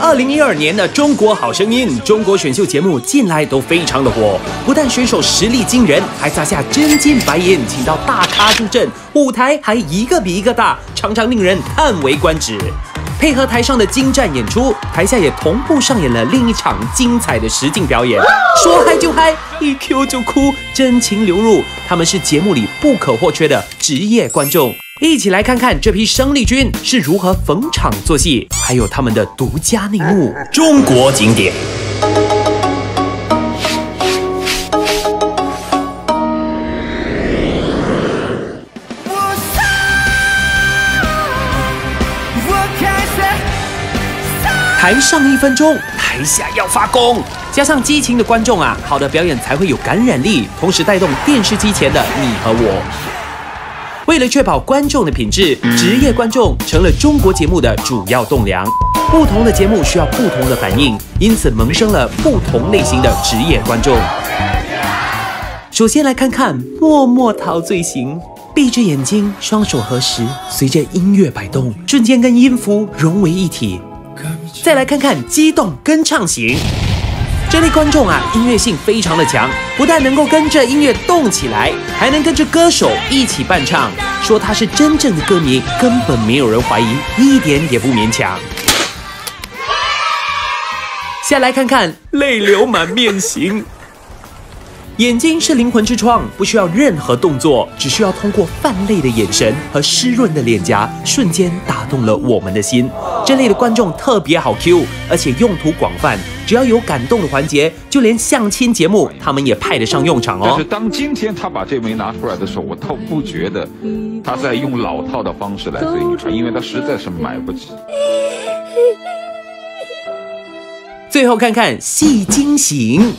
二零一二年的《中国好声音》，中国选秀节目近来都非常的火，不但选手实力惊人，还砸下真金白银，请到大咖助阵，舞台还一个比一个大，常常令人叹为观止。配合台上的精湛演出，台下也同步上演了另一场精彩的实境表演。说嗨就嗨，一 Q 就哭，真情流露。他们是节目里不可或缺的职业观众。一起来看看这批生力军是如何逢场作戏，还有他们的独家内幕。中国景点。台上一分钟，台下要发功，加上激情的观众啊，好的表演才会有感染力，同时带动电视机前的你和我。为了确保观众的品质，职业观众成了中国节目的主要栋梁。不同的节目需要不同的反应，因此萌生了不同类型的职业观众。首先来看看默默陶醉型，闭着眼睛，双手合十，随着音乐摆动，瞬间跟音符融为一体。再来看看激动跟唱型，这类观众啊，音乐性非常的强，不但能够跟着音乐动起来，还能跟着歌手一起伴唱。说他是真正的歌迷，根本没有人怀疑，一点也不勉强。下来看看泪流满面型。眼睛是灵魂之窗，不需要任何动作，只需要通过泛泪的眼神和湿润的脸颊，瞬间打动了我们的心。这类的观众特别好 Q，而且用途广泛，只要有感动的环节，就连相亲节目他们也派得上用场哦。但是当今天他把这枚拿出来的时候，我倒不觉得他在用老套的方式来追女孩，因为他实在是买不起。最后看看戏精型。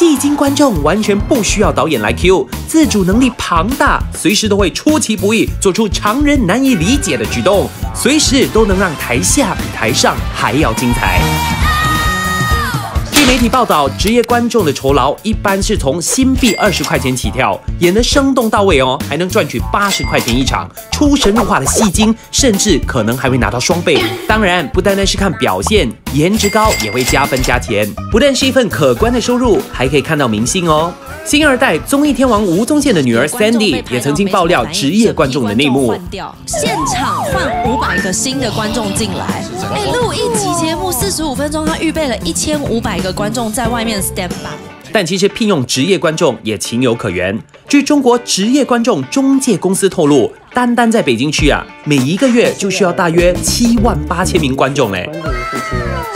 戏精观众完全不需要导演来 Q，自主能力庞大，随时都会出其不意做出常人难以理解的举动，随时都能让台下比台上还要精彩。据媒体报道，职业观众的酬劳一般是从新币二十块钱起跳，演得生动到位哦，还能赚取八十块钱一场。出神入化的戏精，甚至可能还会拿到双倍。当然，不单单是看表现，颜值高也会加分加钱，不但是一份可观的收入，还可以看到明星哦。新二代综艺天王吴宗宪的女儿 Sandy 也曾经爆料职业观众的内幕。现场换五百个新的观众进来，十五分钟，他预备了一千五百个观众在外面 stand by。但其实聘用职业观众也情有可原。据中国职业观众中介公司透露，单单在北京区啊，每一个月就需要大约七万八千名观众嘞。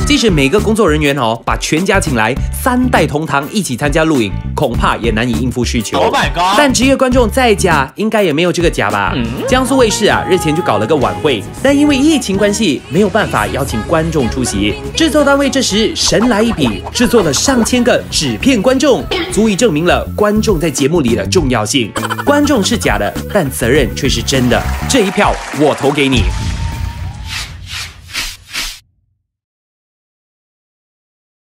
即使每个工作人员哦把全家请来，三代同堂一起参加录影，恐怕也难以应付需求。Oh my god！但职业观众再假，应该也没有这个假吧？江苏卫视啊日前就搞了个晚会，但因为疫情关系，没有办法邀请观众出席。制作单位这时神来一笔，制作了上千个纸片观众，足以证明了观众在节目里的重要性。观众是假的，但责任却是真的。这一票我投给你。